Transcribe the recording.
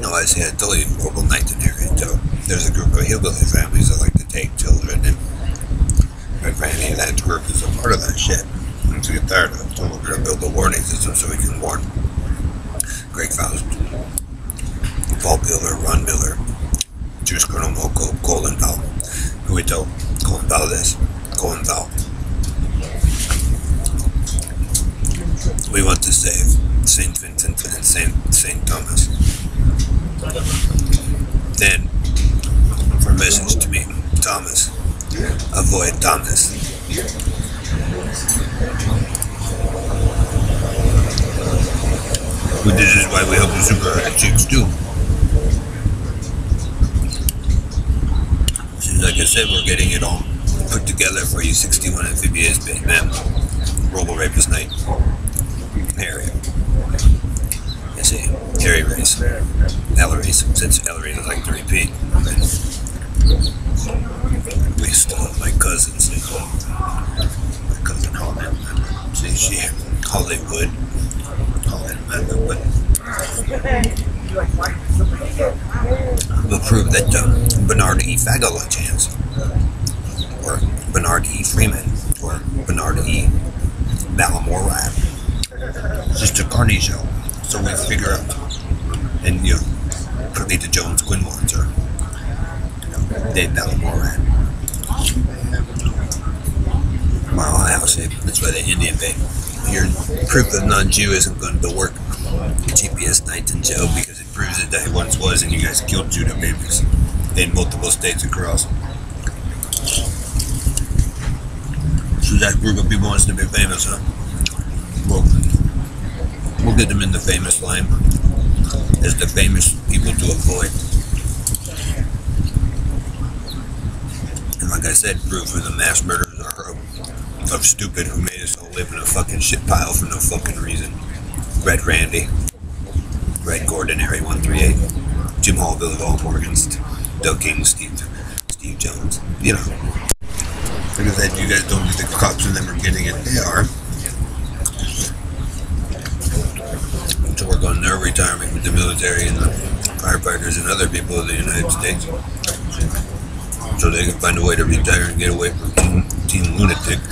No, I see a totally horrible night in there. So there's a group of hillbilly families that like to take children, and my granny that group is a part of that shit. Once we get tired of it, so we're gonna build a warning system so we can warn Greg Faust, Paul Miller, Ron Miller, Juice Colonel Moko, Colin Powell, Huito, Colin Valdez, Colin Val. We want to save St. Vincent and St. St. Thomas. Then, for a message to me, Thomas, avoid Thomas. But this is why we help the super hard chicks too. So like I said, we're getting it all put together for you 61 amphibious man. Robo Rapist Night. Harry. Race. Since race is like to repeat. We still have my cousins. My cousin Holly. See, she Hollywood. Holly Amanda, but will prove that um, Bernard E. Fagala or Bernard E. Freeman, or Bernard E. Rap. Just a show. So we figure out, and you know, Perdita Jones wants her. You know, Dave Rap. Wow, I say that's why the Indian Bay. Your proof of non-Jew isn't going to work. GPS Night in Joe because it proves that it once was, and you guys killed Judah babies in multiple states across. So that group of people wants to be famous, huh? Well, we'll get them in the famous line as the famous people to avoid. And like I said, proof of the mass murders are of stupid who made us all live in a fucking shit pile for no fucking reason. Red Randy, Red Gordon, Harry 138, Jim Hall, Billy Ball, Morgans, Doug King, Steve, Steve Jones. You know. Like I you guys don't think the cops and them are getting it. They are. To work on their retirement with the military and the firefighters and other people of the United States. So they can find a way to retire and get away from Team, team Lunatic.